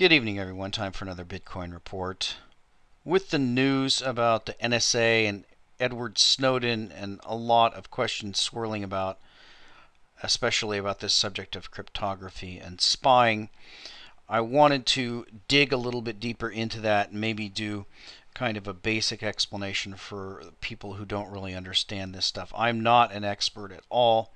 Good evening, everyone. Time for another Bitcoin report. With the news about the NSA and Edward Snowden and a lot of questions swirling about, especially about this subject of cryptography and spying, I wanted to dig a little bit deeper into that and maybe do kind of a basic explanation for people who don't really understand this stuff. I'm not an expert at all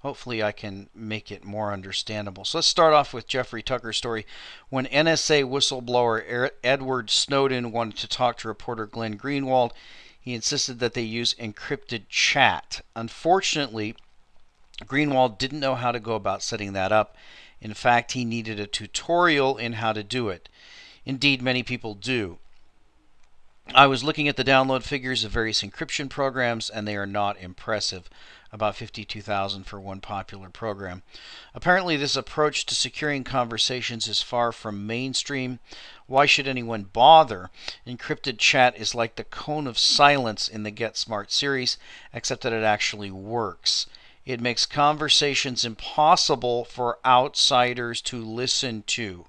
hopefully I can make it more understandable. So let's start off with Jeffrey Tucker's story. When NSA whistleblower er-, Edward Snowden wanted to talk to reporter Glenn Greenwald, he insisted that they use encrypted chat. Unfortunately, Greenwald didn't know how to go about setting that up. In fact, he needed a tutorial in how to do it. Indeed, many people do. I was looking at the download figures of various encryption programs, and they are not impressive about 52,000 for one popular program. Apparently, this approach to securing conversations is far from mainstream. Why should anyone bother? Encrypted chat is like the cone of silence in the Get Smart series, except that it actually works. It makes conversations impossible for outsiders to listen to.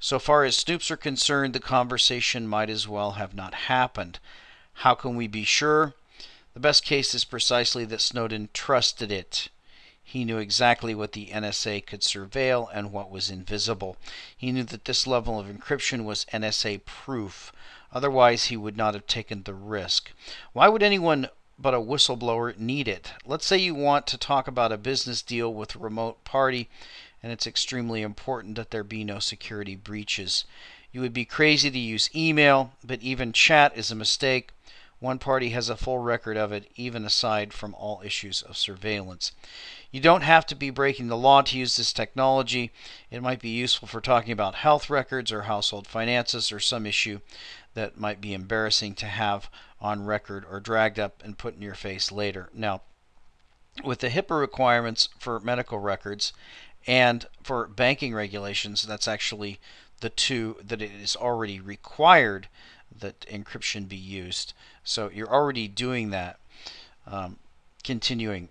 So far as Snoops are concerned, the conversation might as well have not happened. How can we be sure? The best case is precisely that Snowden trusted it. He knew exactly what the NSA could surveil and what was invisible. He knew that this level of encryption was NSA proof. Otherwise, he would not have taken the risk. Why would anyone but a whistleblower need it? Let's say you want to talk about a business deal with a remote party, and it's extremely important that there be no security breaches. You would be crazy to use email, but even chat is a mistake. One party has a full record of it, even aside from all issues of surveillance. You don't have to be breaking the law to use this technology. It might be useful for talking about health records or household finances or some issue that might be embarrassing to have on record or dragged up and put in your face later. Now, with the HIPAA requirements for medical records and for banking regulations, that's actually the two that it is already required that encryption be used. So you're already doing that. Um, continuing.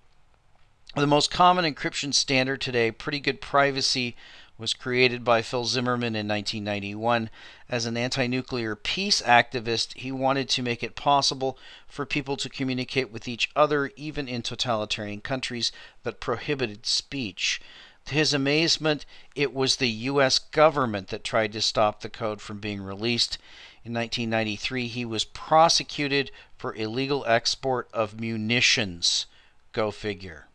The most common encryption standard today, pretty good privacy, was created by Phil Zimmermann in 1991. As an anti nuclear peace activist, he wanted to make it possible for people to communicate with each other, even in totalitarian countries that prohibited speech. To his amazement, it was the U.S. government that tried to stop the code from being released. In 1993, he was prosecuted for illegal export of munitions. Go figure.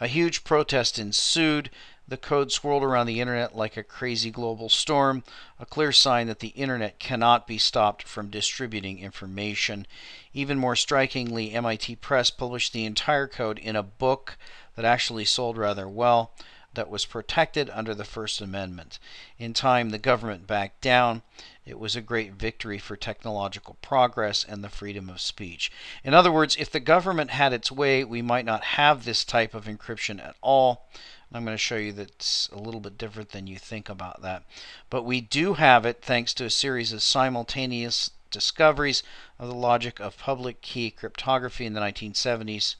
A huge protest ensued. The code swirled around the internet like a crazy global storm, a clear sign that the internet cannot be stopped from distributing information. Even more strikingly, MIT Press published the entire code in a book that actually sold rather well that was protected under the First Amendment. In time, the government backed down. It was a great victory for technological progress and the freedom of speech. In other words, if the government had its way, we might not have this type of encryption at all. I'm going to show you that's a little bit different than you think about that. But we do have it thanks to a series of simultaneous discoveries of the logic of public key cryptography in the 1970s.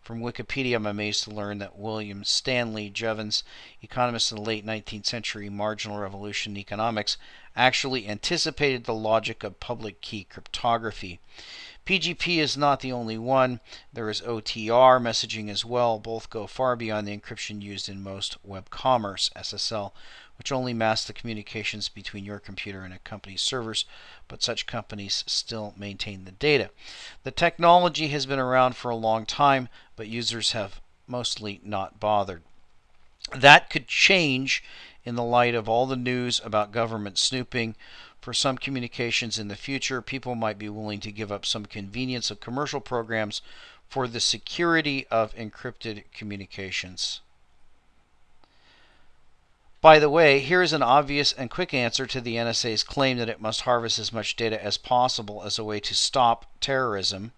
From Wikipedia, I'm amazed to learn that William Stanley Jevons, economist in the late 19th century marginal revolution economics, actually anticipated the logic of public key cryptography. PGP is not the only one. There is OTR messaging as well. Both go far beyond the encryption used in most web commerce, SSL, which only masks the communications between your computer and a company's servers, but such companies still maintain the data. The technology has been around for a long time, but users have mostly not bothered. That could change in the light of all the news about government snooping. For some communications in the future, people might be willing to give up some convenience of commercial programs for the security of encrypted communications. By the way, here is an obvious and quick answer to the NSA's claim that it must harvest as much data as possible as a way to stop terrorism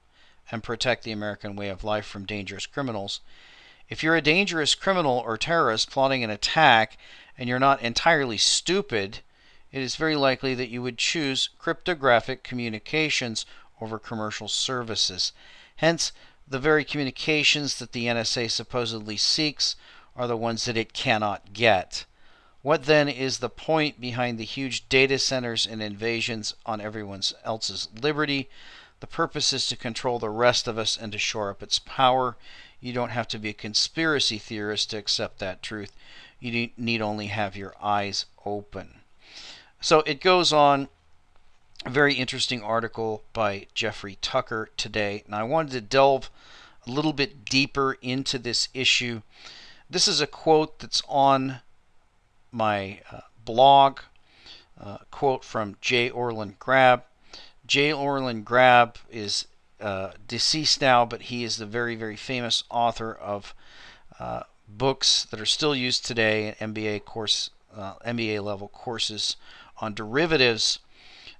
and protect the American way of life from dangerous criminals. If you're a dangerous criminal or terrorist plotting an attack and you're not entirely stupid, it is very likely that you would choose cryptographic communications over commercial services. Hence, the very communications that the NSA supposedly seeks are the ones that it cannot get. What then is the point behind the huge data centers and invasions on everyone else's liberty? The purpose is to control the rest of us and to shore up its power. You don't have to be a conspiracy theorist to accept that truth. You need only have your eyes open. So it goes on. A very interesting article by Jeffrey Tucker today. And I wanted to delve a little bit deeper into this issue. This is a quote that's on my uh, blog, uh, quote from J. Orlin Grabbe. J. Orlin Grabbe is uh, deceased now, but he is the very, very famous author of uh, books that are still used today, MBA course, uh, MBA level courses on derivatives.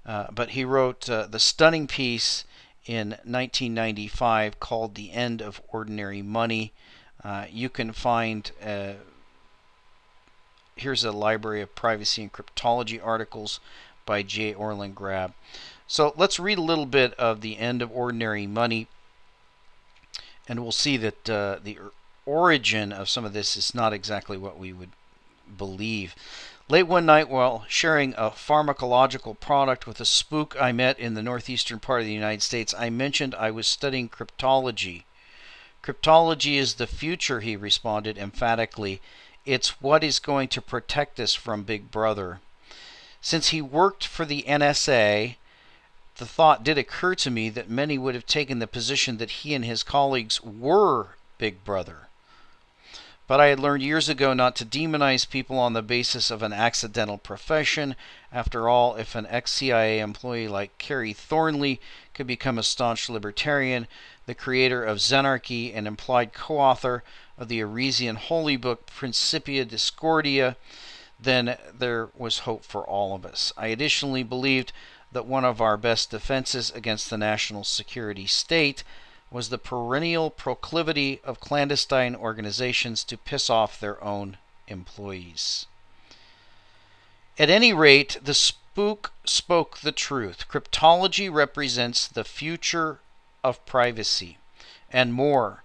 Uh, but he wrote the stunning piece in 1995 called "The End of Ordinary Money." you can find here's a library of privacy and cryptology articles by J. Orlin Grabbe. So let's read a little bit of the end of ordinary money, and we'll see that uh, the origin of some of this is not exactly what we would believe. Late one night, while sharing a pharmacological product with a spook I met in the northeastern part of the United States, I mentioned I was studying cryptology. Cryptology is the future, he responded emphatically. It's what is going to protect us from Big Brother. Since he worked for the NSA, the thought did occur to me that many would have taken the position that he and his colleagues were Big Brother. But I had learned years ago not to demonize people on the basis of an accidental profession. After all, if an ex CIA employee like Kerry Thornley could become a staunch libertarian, the creator of Zenarchy and implied co author of the Erisian holy book Principia Discordia, then there was hope for all of us. I additionally believed that one of our best defenses against the national security state was the perennial proclivity of clandestine organizations to piss off their own employees. At any rate, the spook spoke the truth. Cryptology represents the future of privacy and more.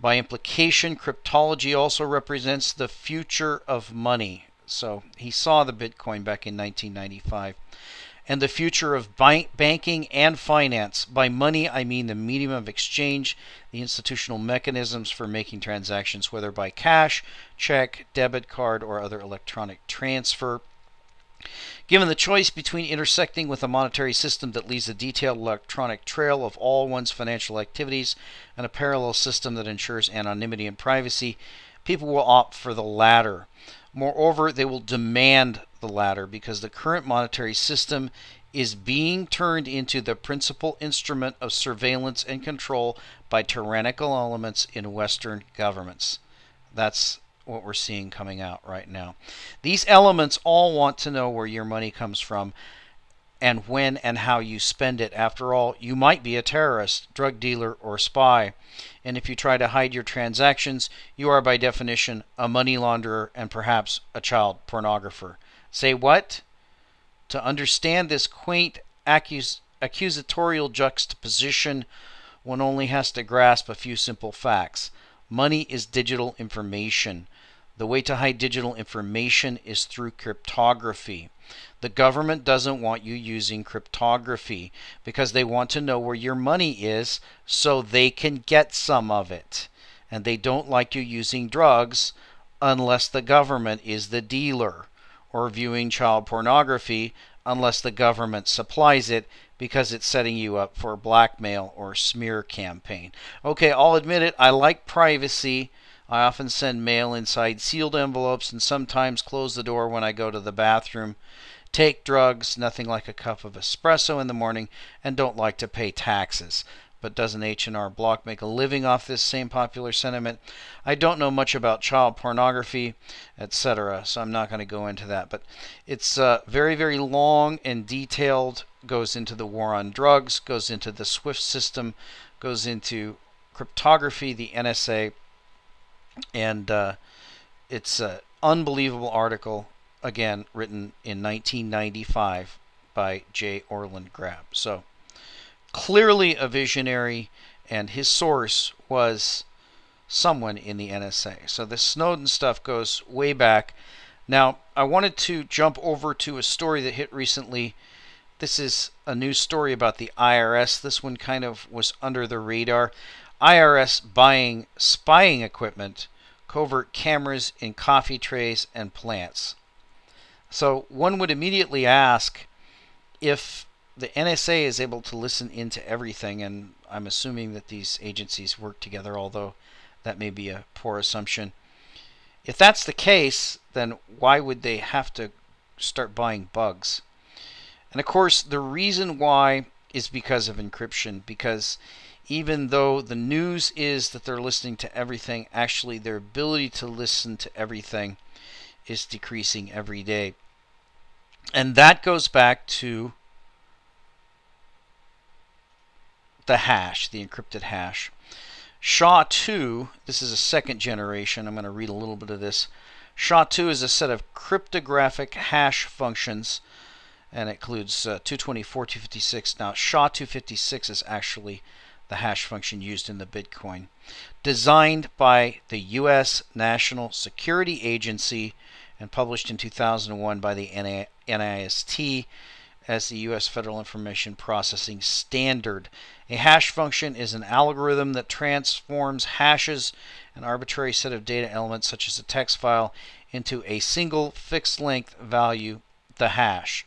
By implication, cryptology also represents the future of money. So he saw the Bitcoin back in 1995 and the future of banking and finance. By money, I mean the medium of exchange, the institutional mechanisms for making transactions, whether by cash, check, debit card, or other electronic transfer. Given the choice between intersecting with a monetary system that leaves a detailed electronic trail of all one's financial activities and a parallel system that ensures anonymity and privacy, people will opt for the latter. Moreover, they will demand the latter because the current monetary system is being turned into the principal instrument of surveillance and control by tyrannical elements in Western governments. That's what we're seeing coming out right now. These elements all want to know where your money comes from and when and how you spend it. After all, you might be a terrorist, drug dealer, or spy. And if you try to hide your transactions, you are by definition a money launderer and perhaps a child pornographer. Say what? To understand this quaint accus- accusatorial juxtaposition, one only has to grasp a few simple facts. Money is digital information. The way to hide digital information is through cryptography. The government doesn't want you using cryptography because they want to know where your money is so they can get some of it. And they don't like you using drugs unless the government is the dealer or viewing child pornography unless the government supplies it because it's setting you up for blackmail or smear campaign. Okay, I'll admit it, I like privacy. I often send mail inside sealed envelopes and sometimes close the door when I go to the bathroom. Take drugs, nothing like a cup of espresso in the morning, and don't like to pay taxes but doesn't H&R Block make a living off this same popular sentiment? I don't know much about child pornography, etc., so I'm not going to go into that. But it's uh, very, very long and detailed, goes into the war on drugs, goes into the SWIFT system, goes into cryptography, the NSA, and uh, it's an unbelievable article, again, written in 1995 by J. Orlin Grabbe. So, clearly a visionary, and his source was someone in the NSA. So the Snowden stuff goes way back. Now, I wanted to jump over to a story that hit recently. This is a news story about the IRS. This one kind of was under the radar. IRS buying spying equipment, covert cameras in coffee trays and plants. So one would immediately ask if the NSA is able to listen into everything, and I'm assuming that these agencies work together, although that may be a poor assumption. If that's the case, then why would they have to start buying bugs? And of course, the reason why is because of encryption, because even though the news is that they're listening to everything, actually their ability to listen to everything is decreasing every day. And that goes back to the hash, the encrypted hash. SHA-2, this is a second generation. I'm going to read a little bit of this. SHA-2 is a set of cryptographic hash functions and it includes uh, 224, 256. Now, SHA-256 is actually the hash function used in the Bitcoin. Designed by the U.S. National Security Agency and published in 2001 by the NIST as the U.S. Federal Information Processing Standard. A hash function is an algorithm that transforms hashes, an arbitrary set of data elements such as a text file, into a single fixed length value, the hash.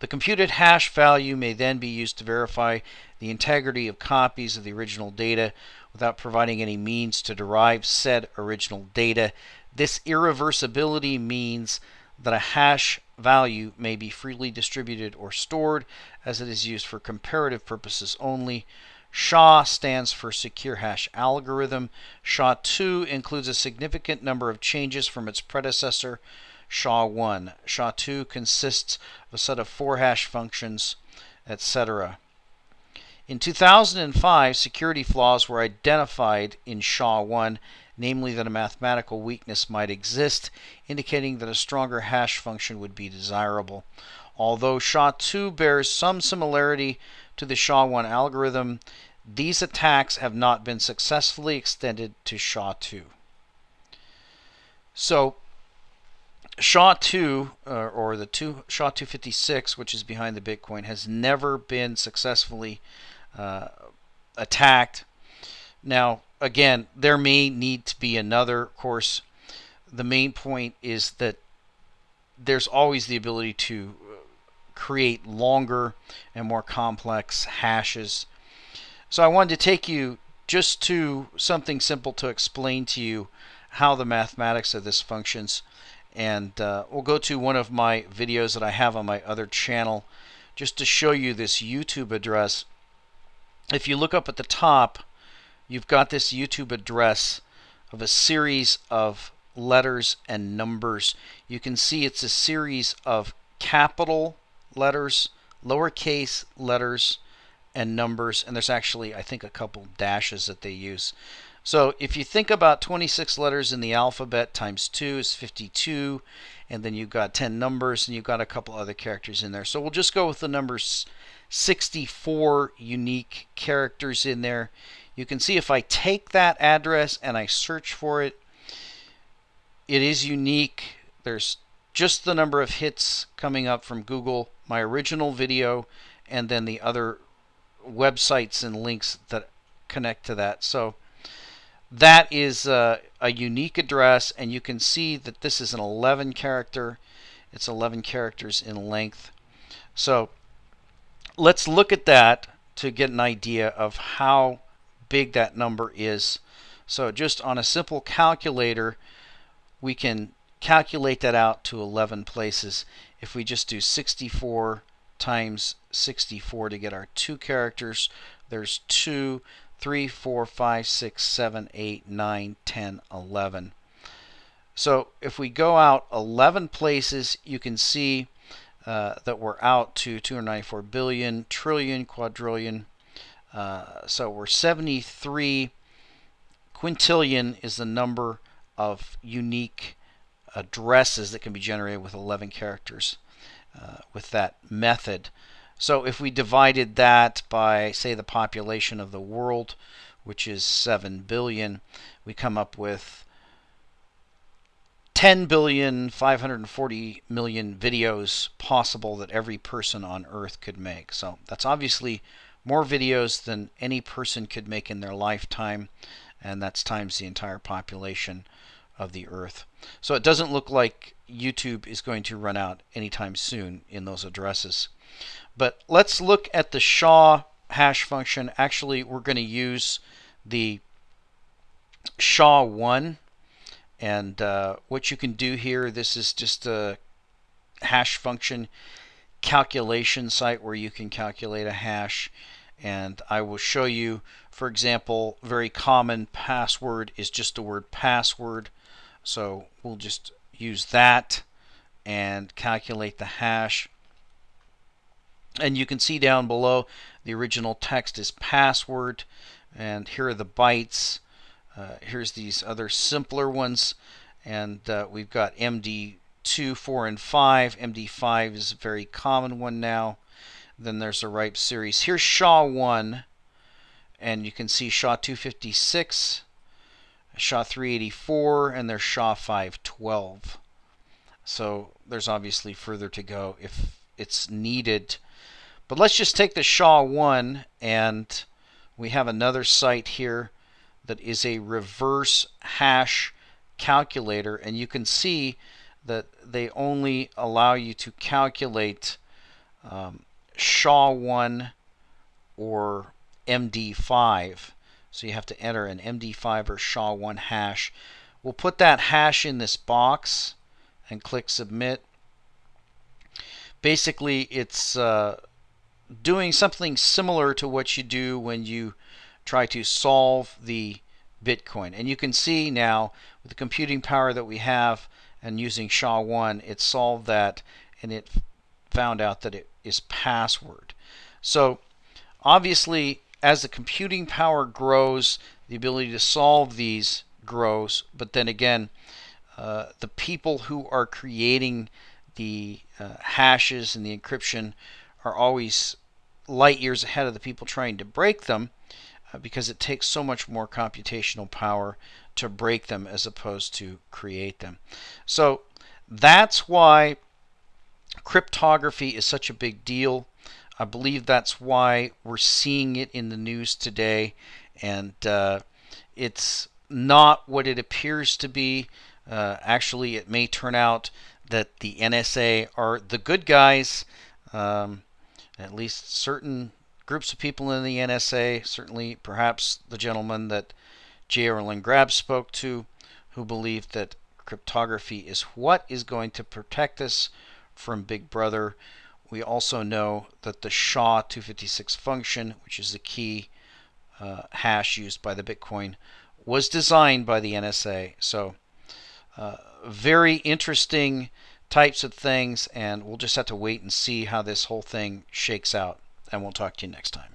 The computed hash value may then be used to verify the integrity of copies of the original data without providing any means to derive said original data. This irreversibility means that a hash value may be freely distributed or stored as it is used for comparative purposes only. SHA stands for Secure Hash Algorithm. SHA-2 includes a significant number of changes from its predecessor, SHA-1. SHA-2 consists of a set of four hash functions, etc. In 2005, security flaws were identified in SHA-1 namely that a mathematical weakness might exist, indicating that a stronger hash function would be desirable. Although SHA-2 bears some similarity to the SHA-1 algorithm, these attacks have not been successfully extended to SHA-2. So, SHA-2, uh, or the two, SHA-256, which is behind the Bitcoin, has never been successfully uh, attacked. Now, again, there may need to be another course. The main point is that there's always the ability to create longer and more complex hashes. So I wanted to take you just to something simple to explain to you how the mathematics of this functions. And uh, we'll go to one of my videos that I have on my other channel just to show you this YouTube address. If you look up at the top, you've got this YouTube address of a series of letters and numbers. You can see it's a series of capital letters, lowercase letters, and numbers. And there's actually, I think, a couple dashes that they use. So if you think about 26 letters in the alphabet times 2 is 52, and then you've got 10 numbers, and you've got a couple other characters in there. So we'll just go with the numbers 64 unique characters in there. You can see if I take that address and I search for it, it is unique. There's just the number of hits coming up from Google, my original video, and then the other websites and links that connect to that. So that is a, a unique address, and you can see that this is an 11 character. It's 11 characters in length. So let's look at that to get an idea of how big that number is. So just on a simple calculator, we can calculate that out to 11 places. If we just do 64 times 64 to get our two characters, there's 2, 3, 4, 5, 6, 7, 8, 9, 10, 11. So if we go out 11 places, you can see uh, that we're out to 294 billion, trillion, quadrillion, uh, so we're 73 quintillion is the number of unique addresses that can be generated with 11 characters uh, with that method. So if we divided that by, say, the population of the world, which is 7 billion, we come up with 10 billion 540 million videos possible that every person on earth could make. So that's obviously more videos than any person could make in their lifetime, and that's times the entire population of the earth. So it doesn't look like YouTube is going to run out anytime soon in those addresses. But let's look at the SHA hash function. Actually, we're going to use the SHA-1 and uh, what you can do here, this is just a hash function calculation site where you can calculate a hash. And I will show you, for example, very common password is just the word password. So we'll just use that and calculate the hash. And you can see down below the original text is password. And here are the bytes. Uh, here's these other simpler ones, and uh, we've got MD2, 4, and 5. MD5 is a very common one now. Then there's a ripe series. Here's SHA-1, and you can see SHA-256, SHA-384, and there's SHA-512. So there's obviously further to go if it's needed. But let's just take the SHA-1, and we have another site here that is a reverse hash calculator and you can see that they only allow you to calculate um, SHA-1 or MD5 so you have to enter an MD5 or SHA-1 hash. We'll put that hash in this box and click submit. Basically it's uh, doing something similar to what you do when you try to solve the Bitcoin. And you can see now with the computing power that we have and using SHA-1, it solved that and it found out that it is password. So obviously, as the computing power grows, the ability to solve these grows. But then again, uh, the people who are creating the uh, hashes and the encryption are always light years ahead of the people trying to break them. Uh, because it takes so much more computational power to break them as opposed to create them. So that's why cryptography is such a big deal. I believe that's why we're seeing it in the news today, and uh, it's not what it appears to be. Uh, actually, it may turn out that the NSA are the good guys. Um, at least certain groups of people in the NSA, certainly perhaps the gentleman that J. Orlin Grabbe spoke to, who believed that cryptography is what is going to protect us from Big Brother. We also know that the SHA-256 function, which is the key uh, hash used by the Bitcoin, was designed by the NSA. So, uh, very interesting types of things, and we'll just have to wait and see how this whole thing shakes out and we'll talk to you next time.